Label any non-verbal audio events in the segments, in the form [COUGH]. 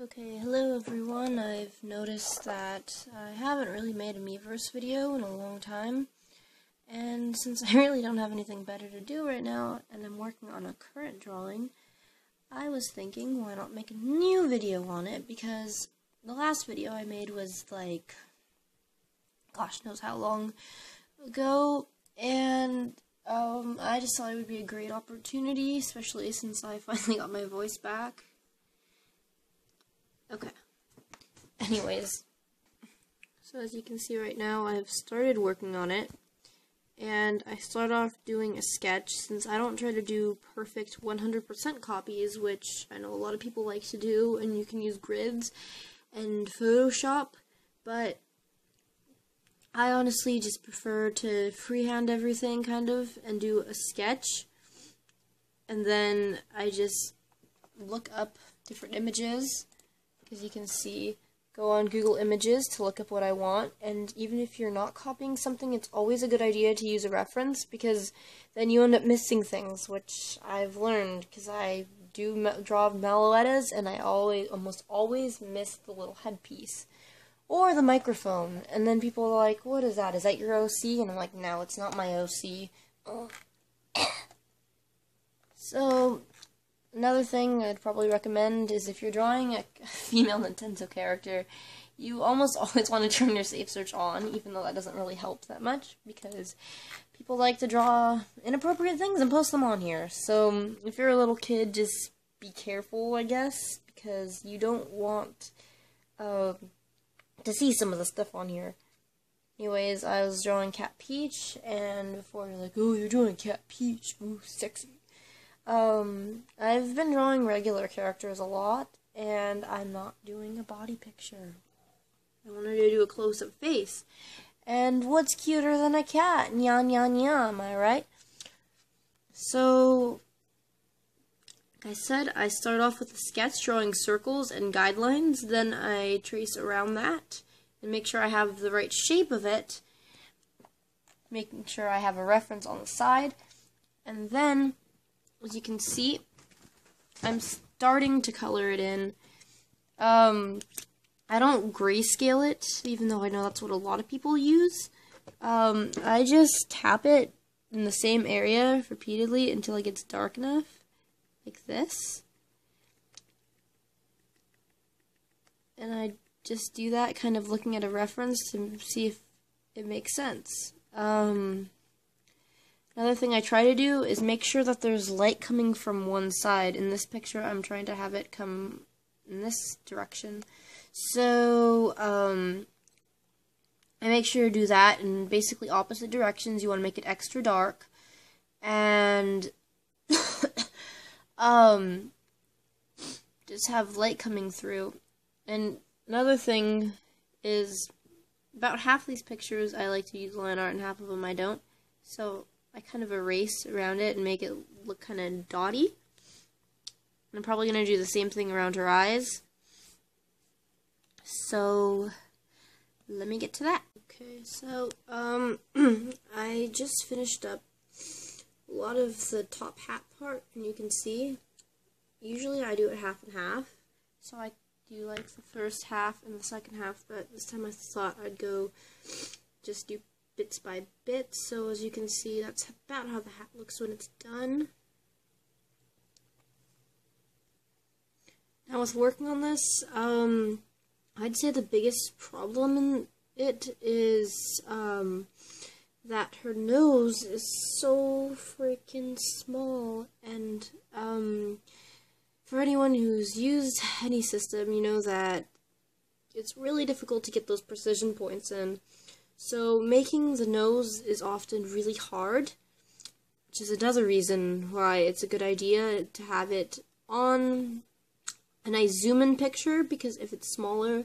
Okay, hello everyone. I've noticed that I haven't really made a Miiverse video in a long time. And since I [LAUGHS] really don't have anything better to do right now, and I'm working on a current drawing, I was thinking why not make a new video on it, because the last video I made was like, gosh knows how long ago, and um, I just thought it would be a great opportunity, especially since I [LAUGHS] finally got my voice back. Okay. Anyways, so as you can see right now, I've started working on it. And I start off doing a sketch since I don't try to do perfect 100% copies, which I know a lot of people like to do, and you can use grids and Photoshop, but I honestly just prefer to freehand everything kind of and do a sketch. And then I just look up different images as you can see, go on Google Images to look up what I want, and even if you're not copying something, it's always a good idea to use a reference, because then you end up missing things, which I've learned, because I do draw Meloettas, and I always, almost always miss the little headpiece. Or the microphone, and then people are like, what is that, is that your OC? And I'm like, no, it's not my OC. Another thing I'd probably recommend is if you're drawing a [LAUGHS] female Nintendo character, you almost [LAUGHS] always want to turn your safe search on, even though that doesn't really help that much, because people like to draw inappropriate things and post them on here. So if you're a little kid, just be careful, I guess, because you don't want uh, to see some of the stuff on here. Anyways, I was drawing Cat Peach, and before you're like, oh, you're drawing Cat Peach, ooh, sexy. Um, I've been drawing regular characters a lot, and I'm not doing a body picture. I wanted to do a close-up face. And what's cuter than a cat? Nya nya nya, am I right? So, like I said, I start off with a sketch drawing circles and guidelines, then I trace around that and make sure I have the right shape of it, making sure I have a reference on the side, and then as you can see, I'm starting to color it in. Um, I don't grayscale it, even though I know that's what a lot of people use. Um, I just tap it in the same area repeatedly until it gets dark enough, like this. And I just do that, kind of looking at a reference to see if it makes sense. Um, Another thing I try to do is make sure that there's light coming from one side. In this picture, I'm trying to have it come in this direction. So, um, I make sure to do that in basically opposite directions. You want to make it extra dark. And, [LAUGHS] um, just have light coming through. And another thing is about half these pictures I like to use line art and half of them I don't. So I kind of erase around it and make it look kind of dotty. I'm probably going to do the same thing around her eyes. So, let me get to that. Okay, so, um, [CLEARS THROAT] I just finished up a lot of the top hat part, and you can see, usually I do it half and half, so I do like the first half and the second half, but this time I thought I'd go just do bits by bits. So as you can see, that's about how the hat looks when it's done. Now with working on this, um, I'd say the biggest problem in it is um, that her nose is so freaking small and um, for anyone who's used any system, you know that it's really difficult to get those precision points in. So making the nose is often really hard, which is another reason why it's a good idea to have it on a nice zoom in picture because if it's smaller,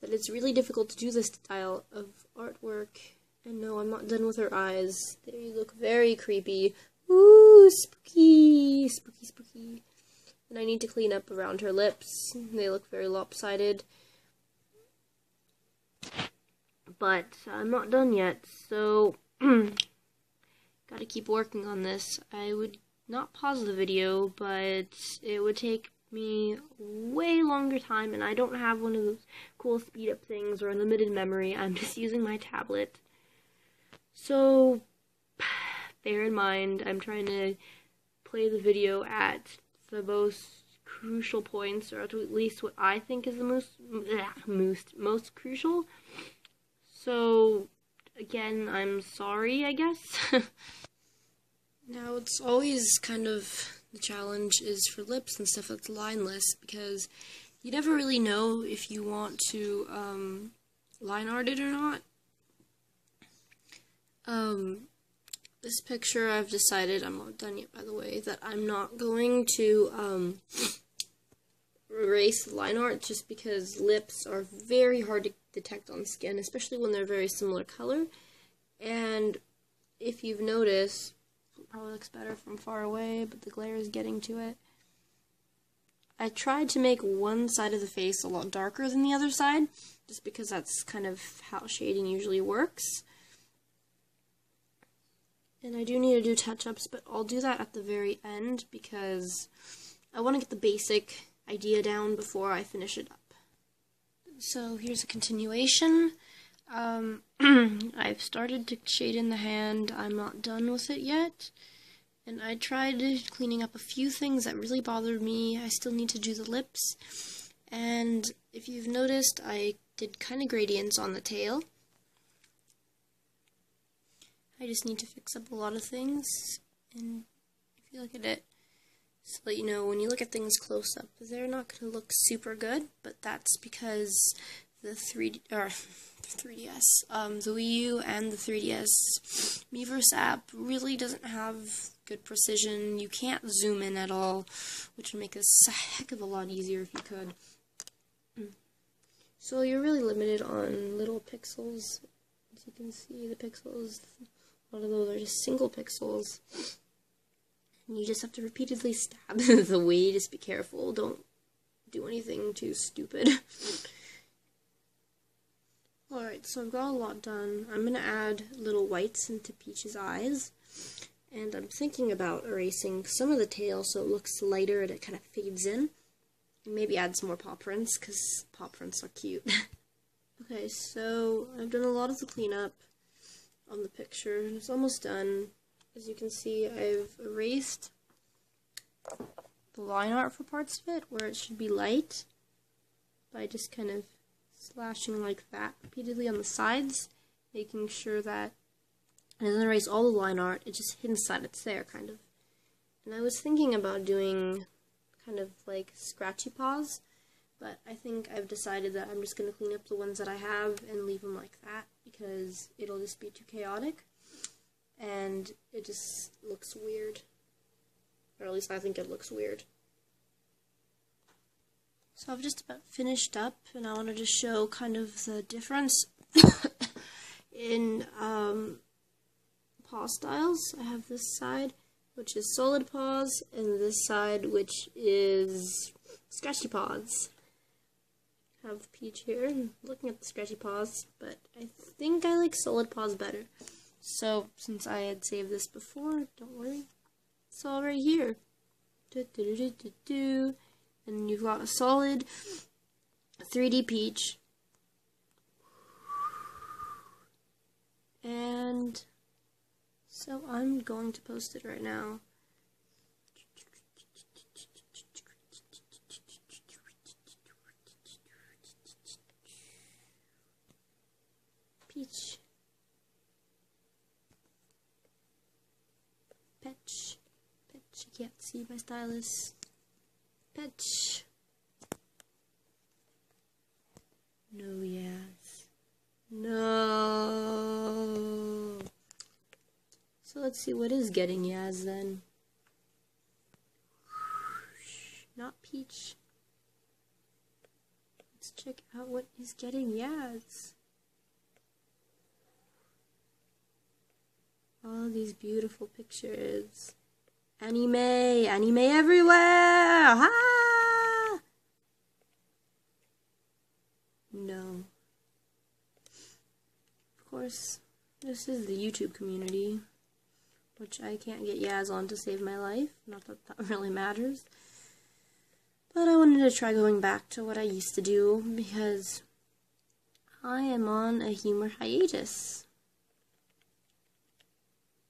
then it's really difficult to do this style of artwork. And no, I'm not done with her eyes. They look very creepy. Ooh, spooky, spooky, spooky. And I need to clean up around her lips. They look very lopsided but I'm not done yet, so [CLEARS THROAT] gotta keep working on this. I would not pause the video, but it would take me way longer time and I don't have one of those cool speed up things or unlimited memory. I'm [LAUGHS] just using my tablet. So [SIGHS] bear in mind I'm trying to play the video at the most crucial points or at least what I think is the most most most crucial. So again, I'm sorry, I guess. [LAUGHS] now it's always kind of the challenge is for lips and stuff that's lineless because you never really know if you want to um, line art it or not. Um, this picture I've decided, I'm not done yet by the way, that I'm not going to um, [SNIFFS] erase line art just because lips are very hard to detect on skin, especially when they're very similar color. And if you've noticed, probably looks better from far away, but the glare is getting to it. I tried to make one side of the face a lot darker than the other side, just because that's kind of how shading usually works. And I do need to do touch-ups, but I'll do that at the very end because I want to get the basic idea down before I finish it up. So here's a continuation. Um, [CLEARS THROAT] I've started to shade in the hand. I'm not done with it yet. And I tried cleaning up a few things that really bothered me. I still need to do the lips. And if you've noticed, I did kind of gradients on the tail. I just need to fix up a lot of things. And if you look at it, so you know, when you look at things close up, they're not going to look super good, but that's because the 3D, or 3DS, um, the Wii U and the 3DS Miiverse app really doesn't have good precision. You can't zoom in at all, which would make this a heck of a lot easier if you could. So you're really limited on little pixels. As you can see, the pixels, a lot of those are just single pixels. And you just have to repeatedly stab [LAUGHS] the Wii. Just be careful. Don't do anything too stupid. [LAUGHS] Alright, so I've got a lot done. I'm going to add little whites into Peach's eyes. And I'm thinking about erasing some of the tail so it looks lighter and it kind of fades in. Maybe add some more paw prints, because paw prints are cute. [LAUGHS] okay, so I've done a lot of the cleanup on the picture. It's almost done. As you can see, I've erased the line art for parts of it, where it should be light, by just kind of slashing like that repeatedly on the sides, making sure that it doesn't erase all the line art, it just hints that it's there, kind of. And I was thinking about doing kind of like scratchy paws, but I think I've decided that I'm just going to clean up the ones that I have and leave them like that, because it'll just be too chaotic, and it just looks weird. Or at least I think it looks weird. So I've just about finished up, and I wanted to show kind of the difference [COUGHS] in um, paw styles. I have this side, which is solid paws, and this side, which is scratchy paws. I have Peach here, looking at the scratchy paws, but I think I like solid paws better. So, since I had saved this before, don't worry, it's all right here. Do, do, do, and you've got a solid 3D peach. And so I'm going to post it right now. Peach. My stylus. Petch. No, yes. No. So let's see what is getting Yeahs then. [SIGHS] Not Peach. Let's check out what is getting Yeahs. All these beautiful pictures. Anime, anime everywhere! No. Of course, this is the YouTube community, which I can't get Yeahs on to save my life. Not that that [LAUGHS] really matters. But I wanted to try going back to what I used to do because I am on a humor hiatus.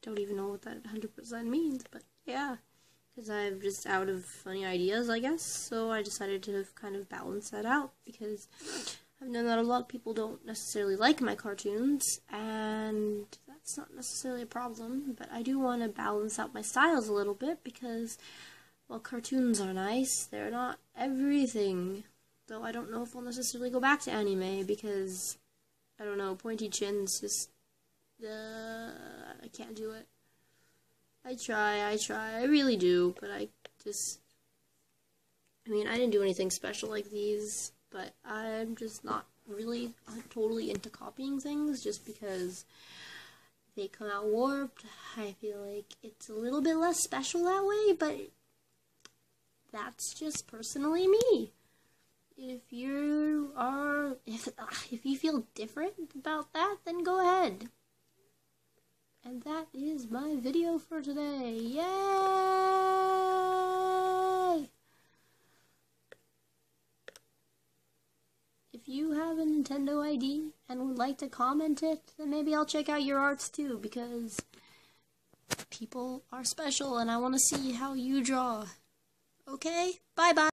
Don't even know what that 100% means, but yeah. Because I'm just out of funny ideas, I guess. So I decided to kind of balance that out because I've known that a lot of people don't necessarily like my cartoons, and that's not necessarily a problem, but I do want to balance out my styles a little bit because while cartoons are nice, they're not everything. Though I don't know if I'll necessarily go back to anime because, I don't know, pointy chins just, uh, I can't do it. I try, I try, I really do, but I just, I mean, I didn't do anything special like these, but I'm just not really totally into copying things just because they come out warped. I feel like it's a little bit less special that way, but that's just personally me. If you are, if, if you feel different about that, then go ahead. That is my video for today. Yay! If you have a Nintendo ID and would like to comment it, then maybe I'll check out your arts too, because people are special and I want to see how you draw. Okay? Bye bye.